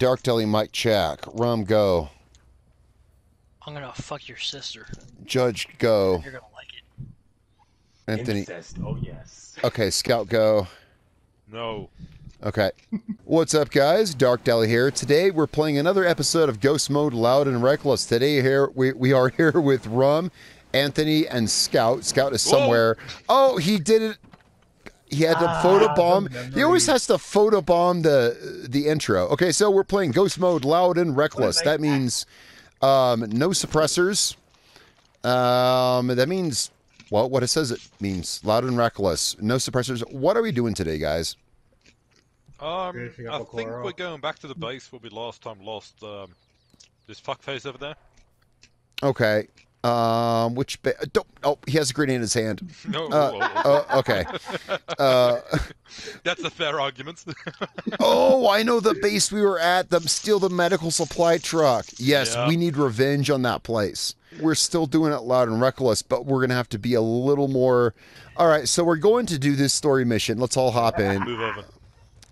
Darkdally Mike Chack. Rum go. I'm gonna fuck your sister. Judge go. You're gonna like it. Anthony. Incest. Oh yes. Okay, Scout go. No. Okay. What's up, guys? Darkdally here. Today we're playing another episode of Ghost Mode Loud and Reckless. Today here we, we are here with Rum, Anthony, and Scout. Scout is somewhere. Oh, he did it. He had to Ah, photobomb. He always has to photobomb the the intro. Okay, so we're playing Ghost Mode Loud and Reckless. That am means um, no suppressors. Um, that means well, what it says it means loud and reckless. No suppressors. What are we doing today, guys? Um, Finishing up I a think we're going back to the base where we last time lost um, this fuckface over there. Okay. Um, which ba- don't? Oh, he has a grenade in his hand. No, Uh, oh, okay. Uh, that's a fair argument. oh, I know the base we were at. The steal the medical supply truck. Yes, Yeah. we need revenge on that place. We're still doing it loud and reckless, but we're gonna have to be a little more. All right, so we're going to do this story mission. Let's all hop in. Move over.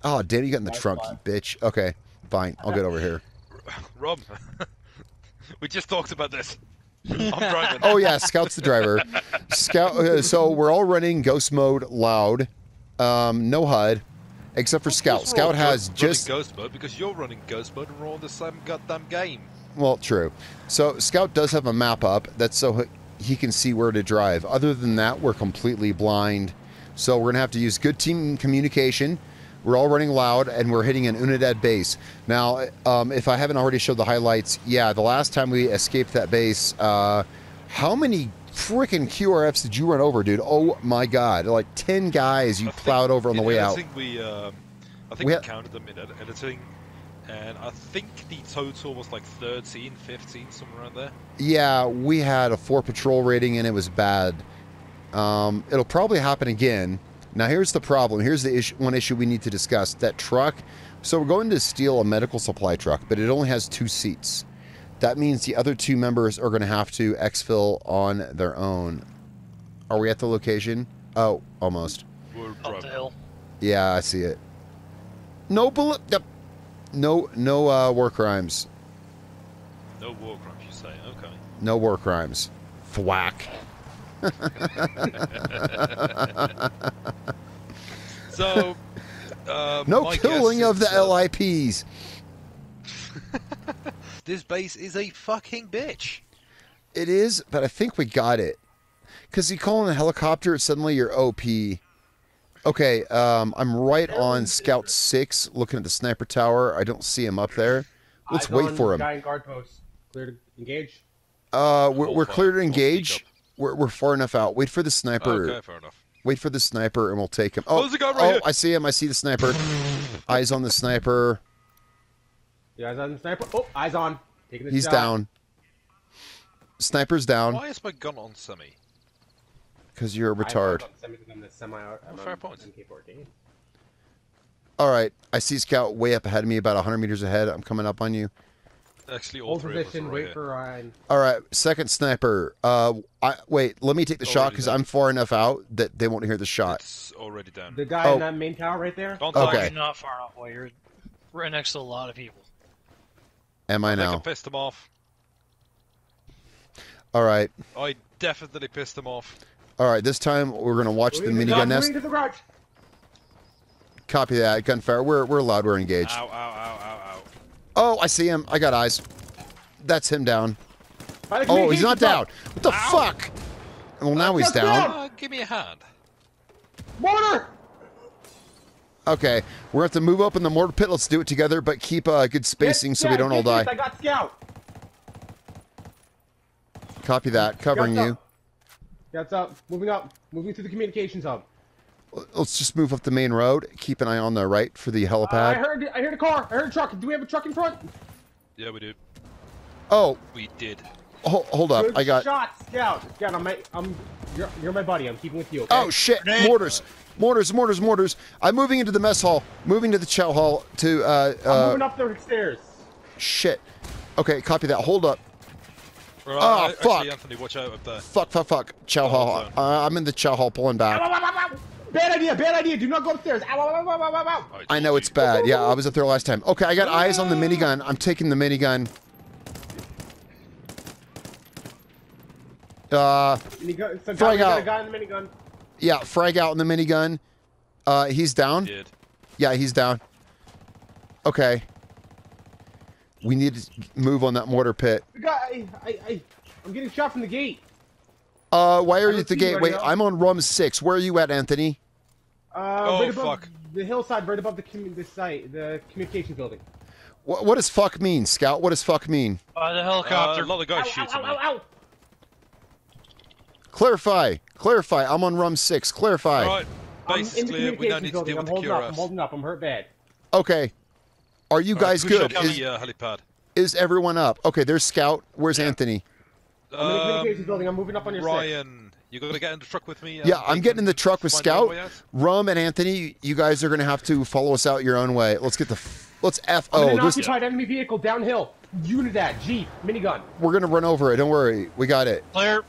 Oh, damn, you got in the trunk, you bitch. Okay, fine. I'll get over here. Rob, we just talked about this. I'm driving. Oh yeah, Scout's the driver. Scout. Uh, so we're all running ghost mode loud. Um, no HUD, except for Scout. Scout has running just ghost mode because you're running ghost mode and we're all the same goddamn game. well, true. So Scout does have a map up. That's so he- he can see where to drive. Other than that, we're completely blind. So we're gonna have to use good team communication. We're all running loud, and we're hitting an Unidad base. Now, um, if I haven't already showed the highlights, yeah, the last time we escaped that base, uh, how many freaking QRFs did you run over, dude? Oh my god, like ten guys you I think plowed over on the way out. editing We, um, I think We we, counted them in ed- editing, and I think the total was like 13, 15, somewhere around there. Yeah, we had a four patrol rating and it was bad. Um, it'll probably happen again. Now, here's the problem. Here's the issue. One issue we need to discuss. That truck. So we're going to steal a medical supply truck, but it only has two seats. That means the other two members are going to have to exfil on their own. Are we at the location? Oh, almost. We're Up the hill. Yeah, I see it. No bullet. yep. No, no uh, war crimes. No war crimes, you say? Okay. No war crimes. Thwack. So, um, No my killing guess of the is, uh, LIPs. This base is a fucking bitch. It is, but I think we got it. Because you call in a helicopter, suddenly you're OP. Okay, um, I'm right on Scout 6 looking at the sniper tower. I don't see him up there. Let's Eyes wait on for him. Guy in guard post. Clear to engage. Uh, we're, we're clear to Don't engage. Up. We're, we're far enough out. Wait for the sniper. Okay, fair enough. Wait for the sniper, and we'll take him. Oh, Oh, there's a guy right oh here. I see him. I see the sniper. Eyes on the sniper. You eyes on the sniper. Oh, eyes on. Taking the He's shot. down. Sniper's down Why is my gun on semi? because you're a I have retard. on semi- I'm the semi. Oh, I'm fair on point. MK14. All right, I see Scout way up ahead of me, about 100 meters ahead. I'm coming up on you. Actually, all Hold three of us right Wait here. for Ryan. All right, second sniper. Uh, I, wait, let me take the shot Already because there. I'm far enough out that they won't hear the shot. It's already down. The guy Oh. in that main tower right there. Don't Okay. talk. You're not far enough away. You're right next to a lot of people. Am I I think I now? pissed him off. All right, I definitely pissed him off. all right. This time we're gonna watch the Moving to minigun garage, nest. moving to the garage. Copy that. Gunfire. We're we're loud. We're engaged. Ow, ow, ow, ow, ow. Oh, I see him. I got eyes. That's him down. Oh, he's not down. hub. What the fuck? Well, now he's down. down. Uh, give me a hand. Mortar. Okay, we're gonna have to move up in the mortar pit. Let's do it together, but keep uh, good spacing Get so we don't all get die. this, I got scout. Copy that. Covering Scout's you. up. Scout's up. Moving up. Moving to the communications hub. Let's just move up the main road. Keep an eye on the right for the Uh, I helipad. heard. I heard a car. I heard a truck. Do we have a truck in front? Yeah, we do. Oh, We did. ho- hold up. Good I got. shot, scout. Scout, I'm. I'm. You're, you're my buddy. I'm keeping with you. Okay? Oh shit! Grenade. Mortars, mortars, mortars, mortars. I'm moving into the mess hall. Moving to the chow hall to. Uh, I'm uh, moving up the stairs. shit. Okay, copy that. Hold up. Right, Oh, actually, fuck. Anthony, watch out up there. Fuck, fuck, fuck. Chow Oh, hall. Uh, I'm in the chow hall pulling Ow, back. Bad idea, bad idea. Do not go upstairs. Ow, ow, ow, ow, ow, ow, ow. I know it's bad. Yeah, I was up there last time. Okay, I got eyes on the minigun. I'm taking the minigun. Uh, Minigun, so Frag got, we got out. in the minigun. yeah, frag out in the minigun. Uh, he's down. Did. Yeah, he's down. Okay. We need to move on that mortar pit. The guy, I, I, I, I'm getting shot from the gate. Uh, why are you at the see gate? Wait. I'm on rum six. Where are you at, Anthony? Uh, Oh, right above fuck. the hillside, right above the commu- the site, the communication building. What, what does fuck mean, Scout? What does fuck mean? By the Uh, helicopter. a lot of guys Ow, shooting ow, ow, ow, ow. Clarify. Clarify. I'm on rum six. Clarify. Alright, I'm base in is the clear. We don't communication need to building. deal I'm with the holding up. I'm holding up. I'm hurt bad. Okay. Are you guys Push good? Is, the uh, helipad. is everyone up? Okay, there's Scout. Where's Anthony? I'm in the communications building. I'm moving up on your six. Um, Ryan, you gotta get in the truck with me. Yeah, I'm getting in the truck with Scout. Rum and Anthony, you guys are gonna have to follow us out your own way. Let's get the. f- Let's f. I'm in Oh, an this, occupied enemy vehicle downhill. Unidad, Jeep, minigun. we're gonna run over it. Don't worry, we got it. Clear.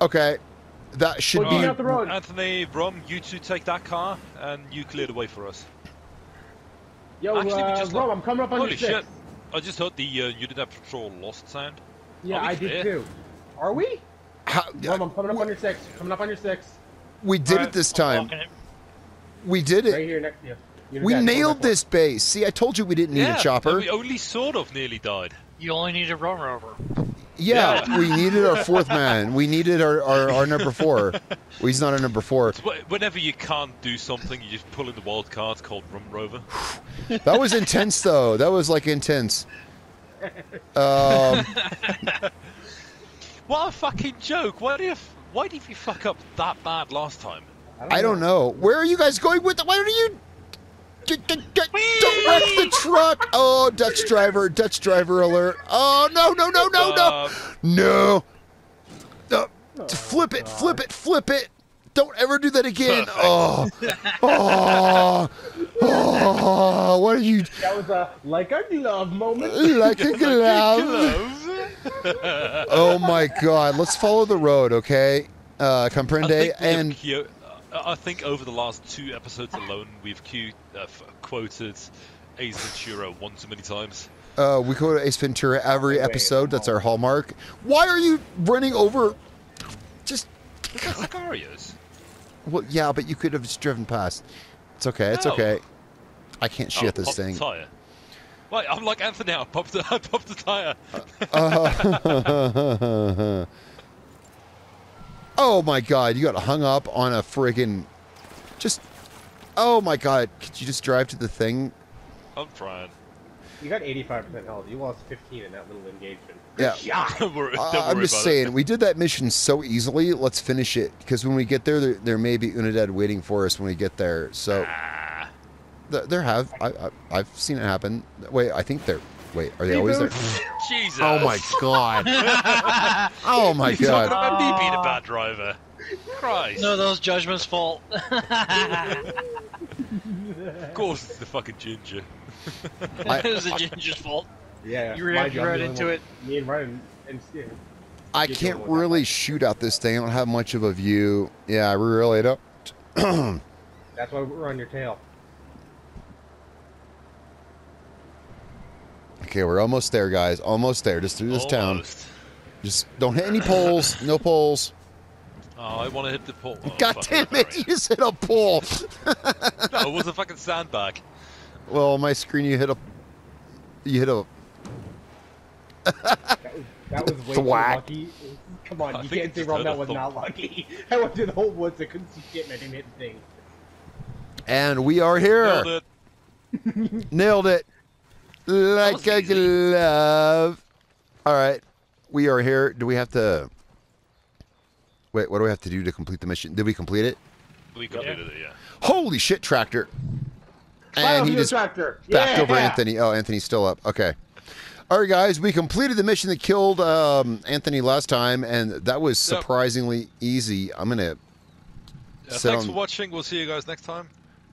Okay, that should Well, be. get out the road. Anthony, Rum, you two take that car, and you clear the way for us. Yo, Actually, we uh, just Rome, got- I'm coming up on Holy your six. shit! I just heard the uh, you did have patrol lost sound. Yeah, I did too. Are we? How, Rome, I'm coming up on your six. Coming up on your six. we did it this time. We did it. Right it. here next to you. Unidad, We nailed this base. See, I told you we didn't need yeah, a chopper. we only sort of nearly died. You only need a run rover. Yeah, we needed our fourth man. We needed our, our, our number four. Well, he's not a number four. It's Whenever you can't do something, you just pull in the wild card called Rum Rover. That was intense, though. That was like intense. Um, What a fucking joke! Why do you? Why did you fuck up that bad last time? I don't know. Where are you guys going with? It? Why don't you? Get, get, get, don't wreck the truck! Oh, Dutch driver, Dutch driver alert! Oh no, no, no, no, no, no! No. Flip it, flip it, flip it! Don't ever do that again! Oh, oh, oh! What are you That was a like a glove moment. like a glove? gloves. Oh my God! Let's follow the road, okay? Uh, I comprende? think, we have And Q- I think over the last two episodes alone, we've Q, uh, f- quoted Ace Ventura one too many times. Uh, we quote to Ace Ventura every Wait, episode. That's our hallmark. Why are you running over? Just Is that Sicarios? Well, yeah, but you could have just driven past. It's okay. It's No. okay. I can't shit oh, this pop thing. The tire. Right, I'm like Anthony now. Pop the, I popped the tire. Uh, oh my god, you got hung up on a friggin' just. Oh my god, could you just drive to the thing? I'm trying. You got 85% health. You lost 15 in that little engagement. Yeah. Shot. Uh, I'm just saying, it. we did that mission so easily. Let's finish it because when we get there, there, there may be Unidad waiting for us when we get there. So Ah, th- there have I, I I've seen it happen. Wait, I think they're. Wait, are they always there? Jesus. Oh my god! oh my You're talking god! about me being a bad driver. Christ. No, those judgment's fault. Of course it's the fucking ginger. I- it was the ginger's fault. Yeah. You mind reacted you, I'm right into it. Me and Ryan and Steve. I can't really shoot out this thing. I don't have much of a view. Yeah, I really don't. That's why we're on your tail. Okay, we're almost there, guys. Almost there. Just through this town. Almost. Just don't hit any poles. No poles. Oh, I want to hit the pole. Oh, God damn it! sorry. You just hit a pole. No, it was a fucking sandbag. Well, on my screen you hit a. You hit a. That was, that was way too lucky. Come on, I you can't say just Rom heard that a was not lucky. I went through the whole woods. I couldn't see shit and I didn't hit the thing. And we are here. Nailed it. Nailed it. Like a easy. glove. All right. We are here. Do we have to. Wait, what do we have to do to complete the mission? Did we complete it? We completed it, yeah. Holy shit, tractor. And he just tractor. backed yeah. over Anthony. Oh, Anthony's still up. Okay. All right, guys, we completed the mission that killed um, Anthony last time, and that was Yep. surprisingly easy. I'm gonna. Sit thanks on- for watching. We'll see you guys next time.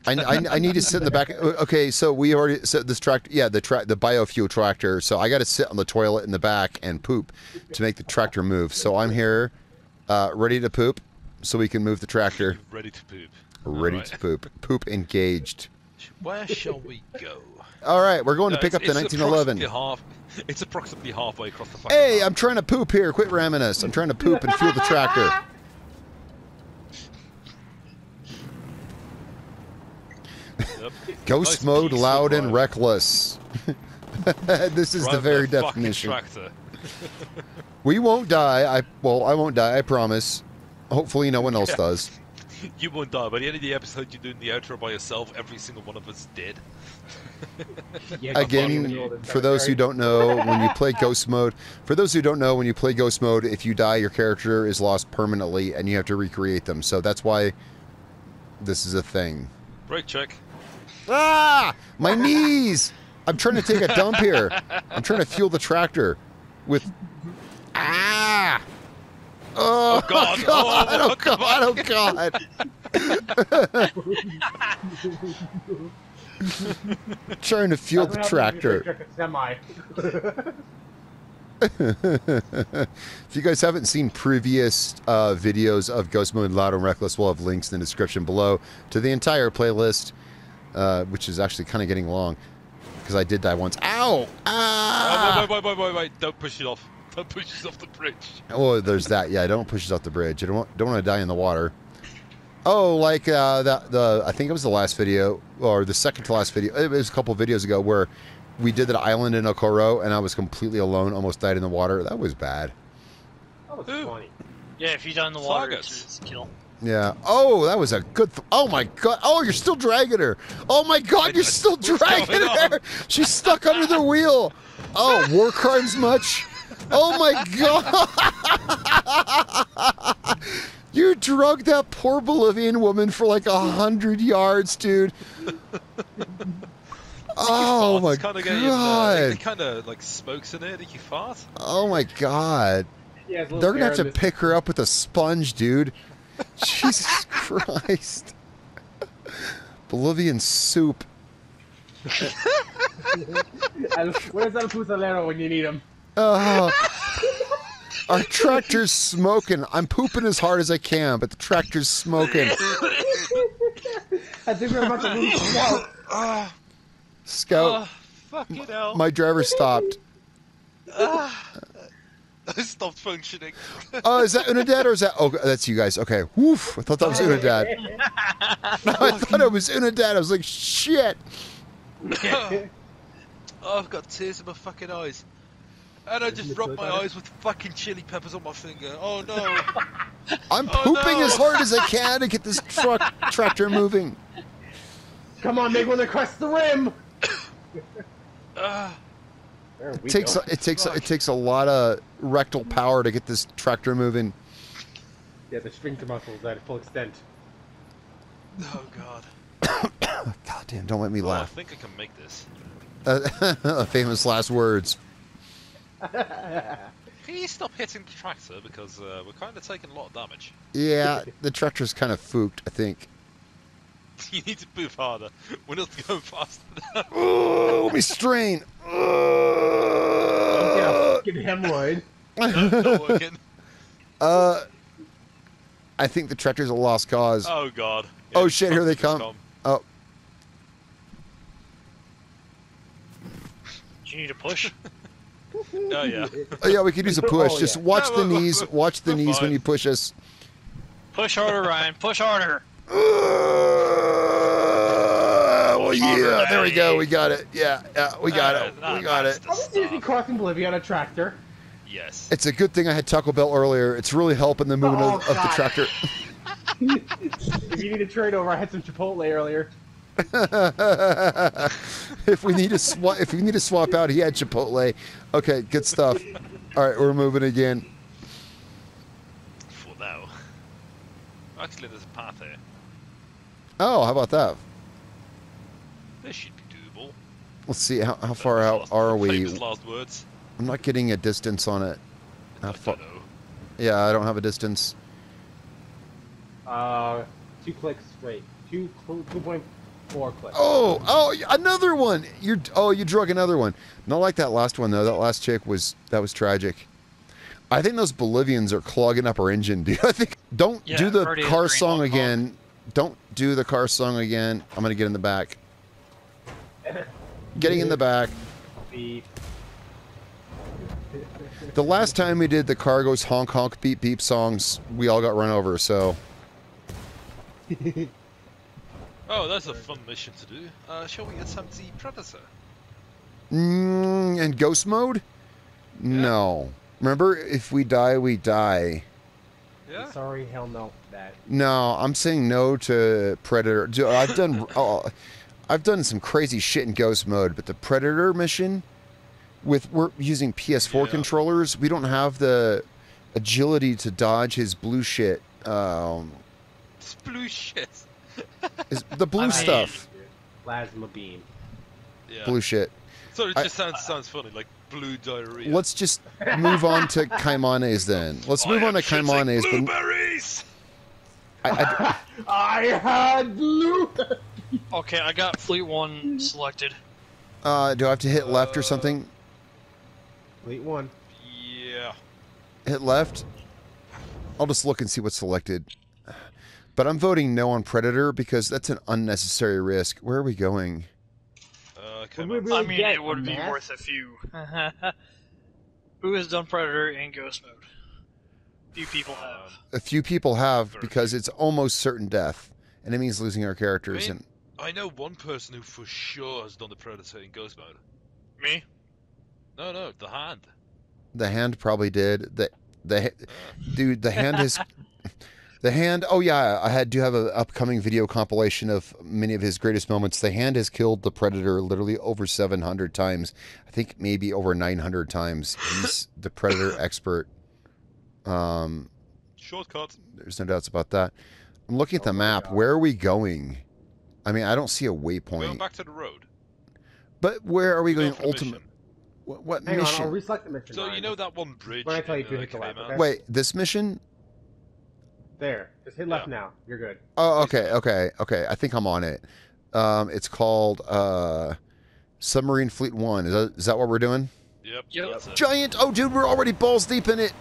I, I, I need to sit in the back. Okay, so we already said this tractor. Yeah, the tra- the biofuel tractor. So I got to sit on the toilet in the back and poop to make the tractor move. So I'm here, uh, ready to poop, so we can move the tractor. Ready to poop. Ready Alright. to poop. Poop engaged. Where shall we go? All right, we're going to No, pick up the it's 1911. Half, it's approximately halfway across the fucking Hey. I'm trying to poop here. Quit ramming us. I'm trying to poop and fuel the tractor. Ghost mode, loud and reckless. this is the very definition. We won't die. I well, I won't die. I promise. Hopefully, no one else Yeah. does. You won't die. By the end of the episode, you're doing the outro by yourself. Every single one of us did. Yeah, Again, for those who don't know, when you play Ghost mode, for those who don't know, when you play Ghost mode, if you die, your character is lost permanently, and you have to recreate them. So that's why this is a thing. Break check. Ah, my knees! I'm trying to take a dump here. I'm trying to fuel the tractor with. Ah! Oh, God. God! Oh, Oh God! Oh God! trying to fuel the tractor. Semi. If you guys haven't seen previous uh, videos of Ghost Mode Loud and Reckless, we'll have links in the description below to the entire playlist, uh, which is actually kind of getting long because I did die once. Ow! Oh, Ah! wait, wait, wait, wait, wait, wait. Don't push it off. Don't push it off the bridge. Oh, there's that. Yeah, don't push it off the bridge. I don't want, don't want to die in the water. Oh, like uh, that. The I think it was the last video or the second to last video. It was a couple videos ago where we did that island in Ocoro, and I was completely alone, almost died in the water. That was bad. That was Ooh. funny. Yeah, if you die in the water, Fargus. it's, it's kill. Yeah. Oh, that was a good. Th- oh my god. Oh, you're still dragging her. Oh my god, you're still dragging her. She's stuck under the wheel. Oh, war crimes much? Oh my god. You drug that poor Bolivian woman for like a hundred yards, dude. Oh my kind of getting, uh, god. it kind of like smokes in it. Did you fart? Oh my god. Yeah, it's a little They're gonna have to in pick her up with a sponge, dude. Jesus Christ. Bolivian soup. Where's El Fusilero when you need him? Uh, our tractor's smoking. I'm pooping as hard as I can, but the tractor's smoking. I think we're about to lose Scout. Ah, Scout, oh, fucking hell. my driver stopped. I stopped functioning. Oh, is that Unidad or is that? Oh, that's you guys. Okay. Woof. I thought that was Unidad. No, I thought it was Unidad. I was like, shit. oh, I've got tears in my fucking eyes. And I just rubbed my eyes with fucking chili peppers on my finger. Oh no. I'm Oh, pooping no. as hard as I can to get this truck tractor moving. Come on, make one across the rim. There we It takes a, it takes a, it takes a lot of rectal power to get this tractor moving. Yeah, the sphincter muscles at full extent. oh god. God damn! Don't let me Oh, I think I can make this. Uh, famous last words. Can you stop hitting the tractor because uh, we're kind of taking a lot of damage. Yeah, the tractor's kind of fooked. I think. you need to move harder. We're not going fast enough. Oh, let me strain. Get a Uh, fucking hemorrhoid. not uh, I think the tractor's a lost cause. Oh god. Oh, shit, here they just come. Oh, Do you need a push? Oh yeah. oh yeah, we could use a push. Oh, Just yeah. watch Yeah, the we're- knees. we're- Watch the we're knees when you push us. Push harder, Ryan. Push harder. Uh, well, yeah, there we go. We got it. Yeah, yeah, we got Uh, it. We got that's it. the I was usually stuff. crossing Bolivia on a tractor. Yes. It's a good thing I had Taco Bell earlier. It's really helping the movement Oh, of, of the tractor. if you need a trade over, I had some Chipotle earlier. if we need to swap, if we need to swap out, he had Chipotle. Okay, good stuff. All right, we're moving again. For now. Actually, there's a path here. Oh, how about that? This should be doable. Let's see how, how far out Last- are we? Last words. I'm not getting a distance on it. How I far? don't. Yeah, I don't have a distance. Uh, two clicks. straight. two two point four clicks. Oh, oh, another one. You're oh, you drug another one. Not like that last one though. That last chick was that was tragic. I think those Bolivians are clogging up our engine, dude. I think don't Yeah, do the car green song log fog. again. Don't do the car song again. I'm gonna get in the back. Getting in the back. Beep. The last time we did the car goes honk honk beep beep songs, we all got run over. So Oh, that's a fun mission to do. Uh, shall we attempt the Predator? mm, and ghost mode? No. Remember, if we die, we die. Yeah? Sorry, hell no. That. No, I'm saying no to Predator. Dude, I've done, oh, I've done some crazy shit in Ghost mode, but the Predator mission, with we're using PS4 Yeah. controllers, we don't have the agility to dodge his blue shit. Um, It's blue shit. Is the blue I mean- stuff, Plasma beam. Yeah. blue shit. So it I- just sounds sounds funny, like blue diarrhea. Let's just move on to Caimanes then. Let's I move on to shitting Caimanes. But Blueberries! I, I, I had blue. Okay, I got Fleet One selected. uh, do I have to hit left or something? Fleet one. Yeah. Hit left. I'll just look and see what's selected. But I'm voting no on Predator because that's an unnecessary risk. Where are we going? Uh, come Would on. we I mean, it would be worth a few. Who has done Predator in Ghost Mode? Few people have. A few people have because it's almost certain death, and it means losing our characters. Really? And I know one person who for sure has done the Predator in Ghost Mode. Me? No, no, the hand. the hand probably did. The the dude, the hand is. The hand. Oh yeah, I had do have an upcoming video compilation of many of his greatest moments. The hand has killed the predator literally over 700 times. I think maybe over 900 times. He's the predator expert. Um, Shortcut. there's no doubts about that. I'm looking at the Oh map. God. Where are we going? I mean, I don't see a Going waypoint. back to the road. But where are we Go going? for the Ultimate. What, what Hang mission? on, I'll reselect the mission. So you know that one bridge? When I tell you to uh, hit the left, okay? Wait, this mission? There. Just hit left Yeah. now. You're good. Oh, okay, okay, okay. I think I'm on it. Um, it's called uh, Submarine Fleet One. Is that is that what we're doing? Yep. Yep. Giant. Oh, dude, we're already balls deep in it.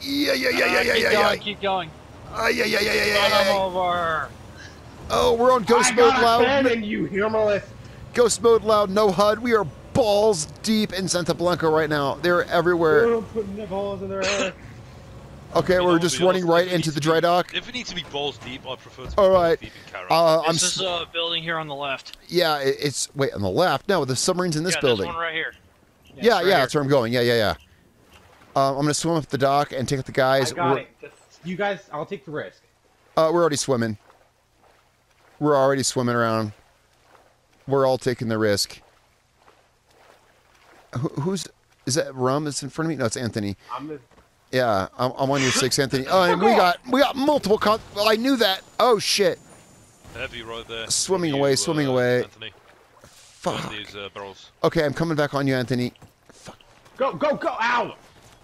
Yeah, yeah, yeah, yeah, yeah, keep yeah, going, yeah. keep going. Ah, yeah, yeah, yeah, yeah, yeah, Run yeah, 'em yeah. over. Oh, we're on Ghost I Mode got Loud. abandoned, you humorless. Ghost Mode Loud. No HUD. We are balls deep in Santa Blanca right now. They're everywhere. They're putting their balls in their hair. Okay, we're just running right into the dry dock. If it needs to be balls deep, I prefer to be All balls deep in character. Uh, I'm. This is a building here on the left. Yeah, it- it's wait on the left. No, the submarine's in this yeah, building. This one right here. Yeah, right yeah, here. that's where I'm going. Yeah, yeah, yeah. Um, I'm gonna swim up the dock and take out the guys. I got we're, it. Just, you guys, I'll take the risk. Uh, we're already swimming. We're already swimming around. We're all taking the risk. Who, who's is that? Rum is in front of me. No, it's Anthony. I'm the, Yeah, I'm, I'm on your six, Anthony. Oh, and we got we got multiple. Con- well, I knew that. Oh shit! Heavy right there. Swimming You, away, uh, swimming away. Anthony. Fuck. these uh, barrels. Okay, I'm coming back on you, Anthony. Fuck. Go, go, go! Ow!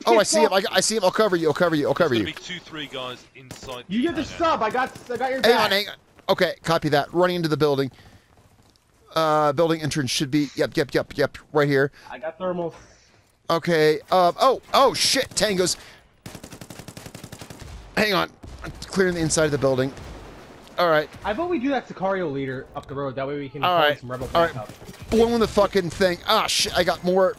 Oh, I see him. I, I see him. I'll cover you. I'll cover you. I'll cover There's you. gonna be two, three guys inside. You get the hangar. sub. I got, I got your Hang back. on, hang on. Okay, copy that. Running into the building. Uh, building entrance should be. Yep, yep, yep, yep. Right here. I got thermals. Okay. Um. Oh. Oh shit. Tangos. Hang on. I'm clearing the inside of the building. All right. I vote we do that Sicario leader up the road. That way we can All call in right. some rebel All right. backup. Blowing the fucking thing. Ah shit. I got more.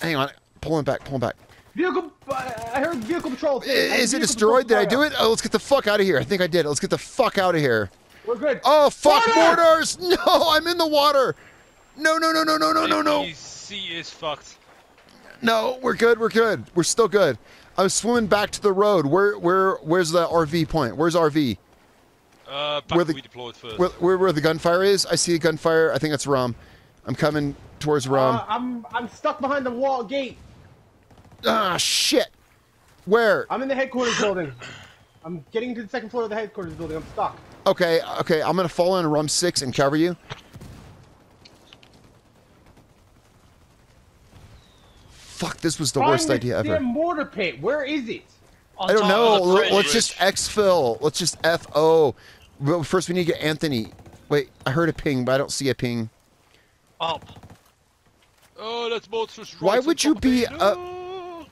Hang on. Pulling back. Pulling back. Vehicle. I I heard vehicle patrol. I- thing. I heard Is it destroyed? Did I do it? Oh, let's get the fuck out of here. I think I did. Let's get the fuck out of here. We're good. Oh fuck Water! mortars! No, I'm in the water. No, no, no, no, no, no, no, no. The sea is fucked. No, we're good. We're good. We're still good. I'm swimming back to the road. Where, where, where's the RV point? Where's RV? Uh, back Where the- we deployed first. Where, where, where the gunfire is? I see a gunfire. I think that's Rum. I'm coming towards Rum. Uh, I'm, I'm stuck behind the wall gate. ah, shit. Where? I'm in the headquarters building. I'm getting to the second floor of the headquarters building. I'm stuck. Okay, okay. I'm gonna fall in Rum six and cover you. Fuck! This was the Find worst this idea ever. damn mortar pit. Where is it? On I don't know. of the Let- bridge. Let's just exfil. Let's just FO. Well, First, we need to get Anthony. Wait, I heard a ping, but I don't see a ping. Up. Oh, that's monstrous. Why right on would you top of me. be, uh, No!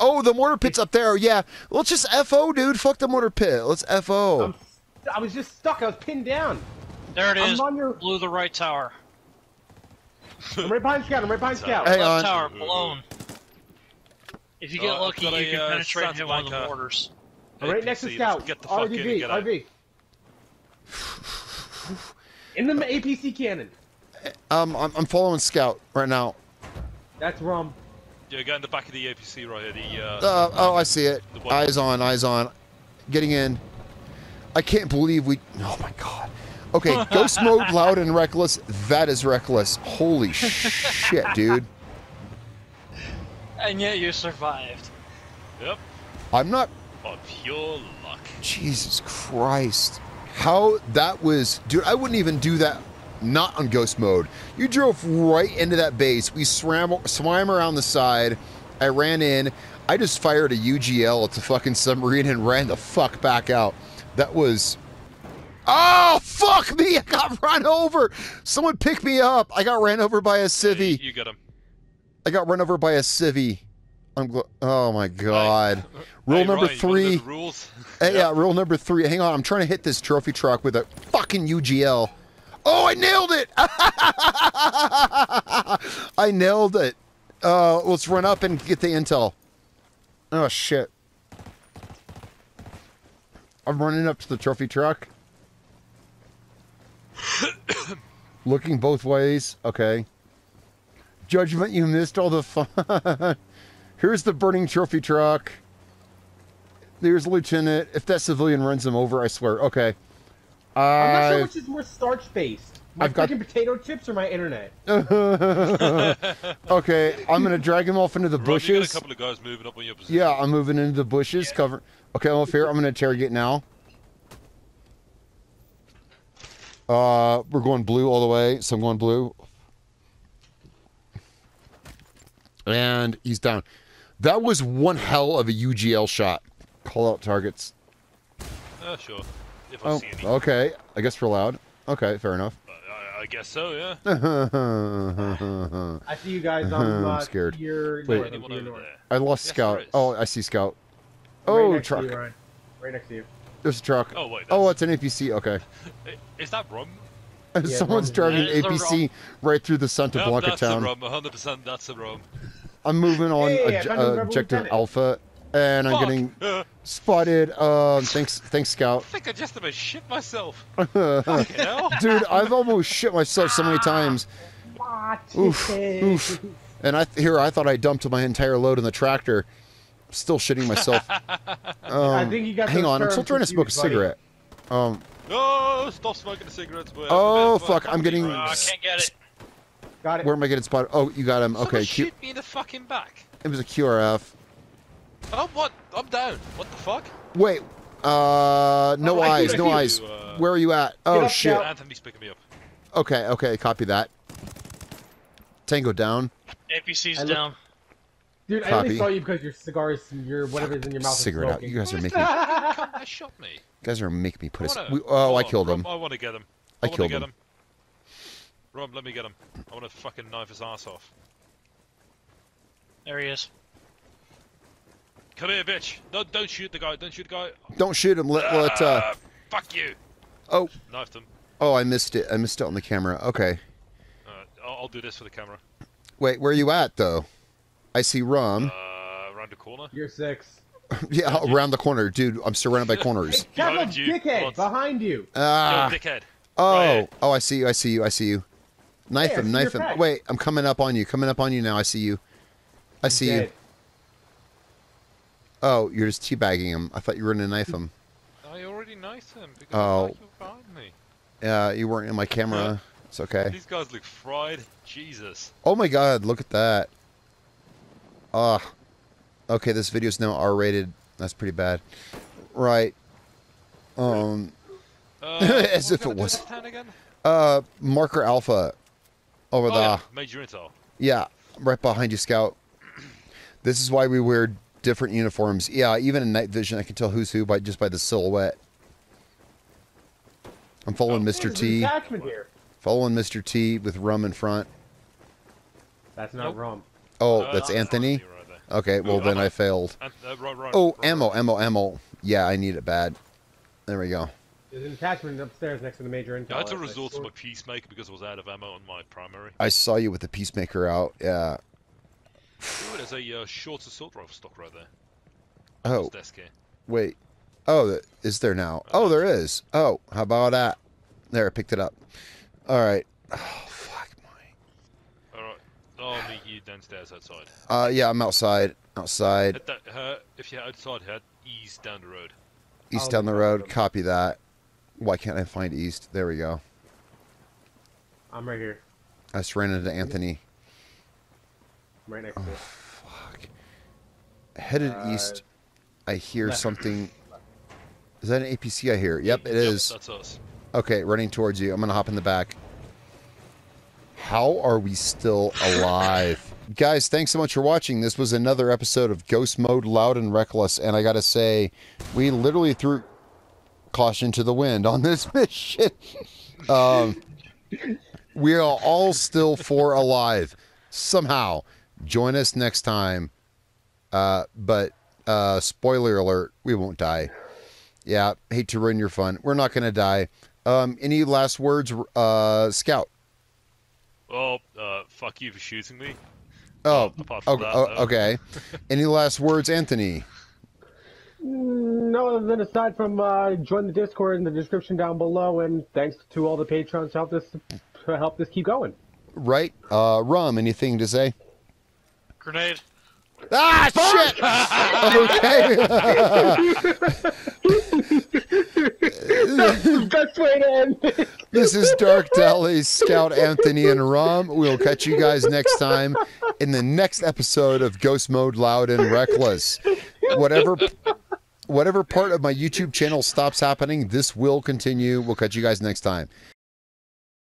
Oh, the mortar pit's up there. Yeah, let's just FO, dude. Fuck the mortar pit. Let's FO. I'm, I was just stuck. I was pinned down. There it I'm is. on your- Blew the right tower. I'm right behind Scout. I'm right behind Scout. Hang Left on. tower blown. If you get Uh, lucky, you a, can uh, penetrate and Santa hit the Blanca. mortars. I'm right next to Scout. let's Get the fuck in and RVB. get out. In the APC cannon. Um, I'm, I'm following Scout right now. That's rum. Yeah, get in the back of the APC right here. The uh, Uh, oh, I see it. Eyes on, eyes on. Getting in. I can't believe we. Oh my god. Okay, ghost mode, loud and reckless. That is reckless. Holy shit, dude. And yet you survived. yep, I'm not. on pure luck. Jesus Christ. How that was. Dude, I wouldn't even do that not on ghost mode. You drove right into that base. We swam, swam around the side. I ran in. I just fired a UGL at the fucking submarine and ran the fuck back out. That was. Oh, fuck me! I got run over! Someone pick me up! I got ran over by a You, civvy. you got him. I got run over by a civvy. I'm gl- oh my god. Rule Hey, number Ryan, you wanna know three. rules. Hey, yeah, rule number three. Hang on, I'm trying to hit this trophy truck with a fucking UGL. Oh, I nailed it! I nailed it. Uh, let's run up and get the intel. Oh shit! I'm running up to the trophy truck. Looking both ways. Okay. Judgment, you missed all the fun. Here's the burning trophy truck. There's Lieutenant. If that civilian runs him over, I swear. Okay. I'm not sure which is more starch based. My I've got- potato chips or my internet. okay. I'm gonna drag him off into the Rob, you got a bushes. couple of guys moving up on your position. Yeah, I'm moving into the bushes. Cover. Okay, I'm off here. I'm gonna interrogate now. Uh, we're going blue all the way, so I'm going blue. And he's down. That was one hell of a UGL shot. Call out targets. Uh, sure. If I Oh, see any. okay. I guess we're allowed. Okay, fair enough. I, I guess so, yeah. I I see you guys on uh, scared. Your Wait. north, I'm Anyone to your north. there? lost Yes, Scout. Oh, I see Scout. Oh, next to truck. you, Ryan. Right next to you. There's a truck. Oh, wait. Oh, it's an APC. Okay. I- Is that rum? Someone's driving That is the APC right through the Santa Yep, Blanca that's town. the rum. 100% that's the rum. I'm moving on Hey, I obj- found a uh, objective lieutenant. Alpha, and I'm getting spotted. Um, thanks, thanks, Scout. I think I just about shit myself. Dude, I've almost shit myself so many times, Oof, oof. and I here I thought I dumped my entire load in the tractor. Still shitting myself. Um, I think you got hang on, I'm still trying to smoke a buddy. cigarette. Um, Oh, stop smoking the cigarettes. We're Oh, fuck, I'm getting- Oh, I can't get it. Got it. where am I getting spotted? Oh, you got him. Someone Okay, Q- shoot me in the fucking back. it was a QRF. Oh, what? I'm down. What the fuck? Wait, uh, no Oh, eyes, no see you. eyes. Uh, Where are you at? Oh up, shit. Anthony's picking me up. Okay, okay, copy that. Tango down. APC's down. Dude, I only saw you because your cigar is your whatever's in your mouth. is Cigarette out. You guys are making. that? Come and shot me. You guys are making me put a. I s- wanna- we- oh, I Rom, killed him. I want to get him. I wanna killed get him. Rob, let me get him. I want to fucking knife his ass off. There he is. Come here, bitch. No, don't shoot the guy. Don't shoot the guy. Don't shoot him. Let let. Uh, Ah, fuck you. oh, Knifed him. oh, I missed it. I missed it on the camera. Okay. Uh, I'll, I'll do this for the camera. Wait, where are you at though? I see rum. Uh, around the corner. You're six. yeah, around the corner, dude. I'm surrounded by corners. Careful, Behind you. dickhead! What? Behind you. Ah. Yo, dickhead. Oh, Right. oh, I see you. I see you. I see you. Knife Hey, him. Knife him. pack. Wait, I'm coming up on you. Coming up on you now. I see you. I see you. Oh, you're just teabagging him. I thought you were gonna knife him. I already knifed him because Oh. oh. behind me. Yeah, you weren't in my camera. It's okay. These guys look fried. Jesus. Oh my god, look at that. Ah. okay, this video's now R-rated. That's pretty bad. Right. Um Uh, As if it was I gonna do was- this town again? uh marker alpha over Oh, the yeah. Major intel. yeah, right behind you scout. This is why we wear different uniforms. Yeah, even in night vision I can tell who's who by just by the silhouette. I'm following Hey, Mr. T. Attachment here. Following Mr. T with rum in front. That's not Nope. rum. Oh, Uh, that's that's Anthony. Anthony right. Okay, well Oh, then uh-huh. I failed. Uh, right, right, Oh, right, ammo, right. ammo, ammo. Yeah, I need it bad. There we go. There's an attachment upstairs next to the major intel. I had to I- I resort to sort- my peacemaker because I was out of ammo on my primary. I saw you with the peacemaker out. Yeah. Ooh, there's a uh, short assault rifle stock right there. Oh, desk here. wait. Oh, is there now? Oh, there is. Oh, how about that? There, I picked it up. All right. Oh, fuck my. All right. I'll meet you downstairs outside. Uh, yeah, I'm outside. Outside. That, uh, if you're outside, head east down the road. East I'll down the be road. Copy that. Why can't I find east? There we go. I'm right here. I just ran into Anthony. I'm right next to it. Fuck. Headed Uh, east. I hear left. something. Is that an APC I hear? Yep, it Yep, is. that's us. Okay, running towards you. I'm gonna hop in the back. How are we still alive? Guys, thanks so much for watching. This was another episode of Ghost Mode Loud and Reckless, and I gotta say, we literally threw caution to the wind on this mission. um, we are all still four alive. Somehow. Join us next time. Uh, but uh, spoiler alert, we won't die. Yeah, hate to ruin your fun. We're not gonna die. Um, any last words, uh, Scout? Well, uh, fuck you for shooting me. Oh, apart okay. that, oh, okay. Any last words, Anthony? No, other than aside from uh, join the Discord in the description down below, and thanks to all the patrons to help this to help this keep going. Right? Uh, Rum, anything to say? Grenade. Ah, shit! okay. Best way to end. This is Darkdally, Scout Anthony, and Rum. We'll catch you guys next time in the next episode of Ghost Mode Loud and Reckless. Whatever whatever part of my YouTube channel stops happening, this will continue. We'll catch you guys next time.